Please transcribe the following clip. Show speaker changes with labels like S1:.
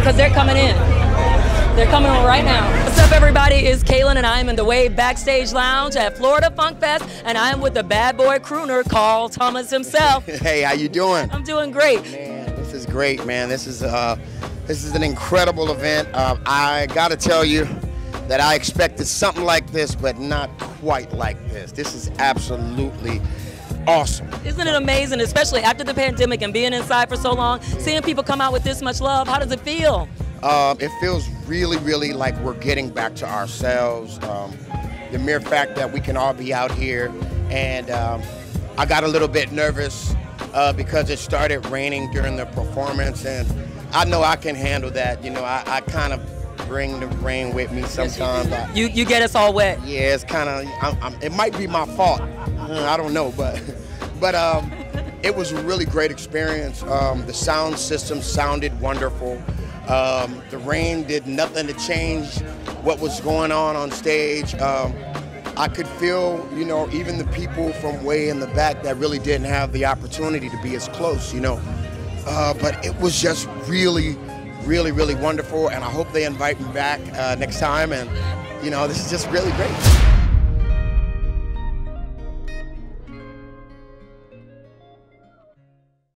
S1: because they're coming in. They're coming in right now. Up, everybody? It's Kalyn, and I'm in the Wave Backstage Lounge at Florida Funk Fest, and I'm with the bad boy crooner, Carl Thomas himself.
S2: Hey, how you doing?
S1: I'm doing great.
S2: Man, this is great, man. This is uh, this is an incredible event. Uh, I got to tell you that I expected something like this, but not quite like this. This is absolutely awesome.
S1: Isn't it amazing, especially after the pandemic and being inside for so long, seeing people come out with this much love? How does it feel?
S2: Um, it feels really, really like we're getting back to ourselves. Um, the mere fact that we can all be out here, and um, I got a little bit nervous uh, because it started raining during the performance, and I know I can handle that. You know, I, I kind of bring the rain with me sometimes. I-
S1: You you get us all wet.
S2: yeah, it's kind of. It might be my fault. I don't know, but but um, it was a really great experience. Um, the sound system sounded wonderful. Um, the rain did nothing to change what was going on on stage. Um, I could feel, you know, even the people from way in the back that really didn't have the opportunity to be as close, you know. Uh, but it was just really, really, really wonderful, and I hope they invite me back uh, next time. And you know, this is just really great.